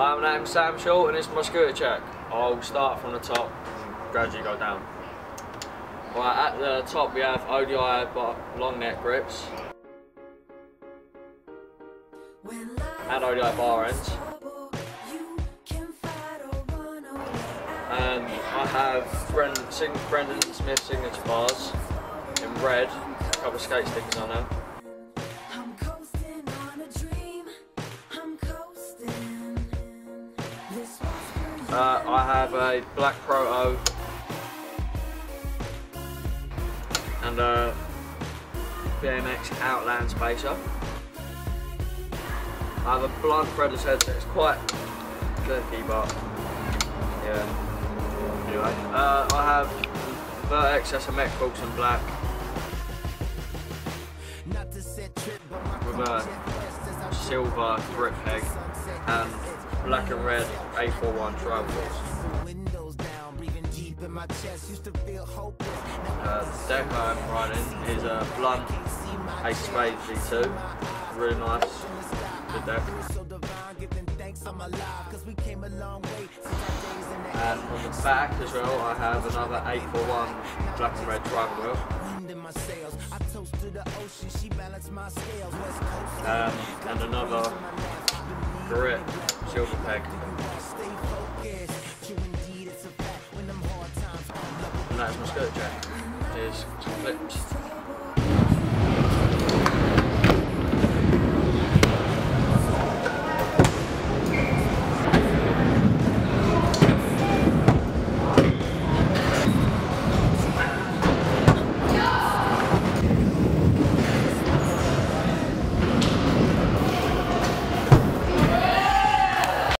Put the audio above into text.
Hi, my name's Sam Short and it's my scooter check. I'll start from the top and gradually go down. Right, at the top we have ODI long neck grips and ODI bar ends. And I have Brendan, Brendan Smith signature bars in red, a couple of skate stickers on them. Uh, I have a black proto and a BMX Outland Spacer. I have a blunt Threadless headset, it's quite jerky but yeah. Anyway, uh, I have Vertex SMX in black with a silver grip peg and black and red A41 tribals. Uh, the deck I'm riding is a blunt Ace Spade V2, really nice, good deck. And on the back as well I have another 841 black and red tribal wheel. Um, and another grip silver peg. And that's my skirt jack. Here's some clips.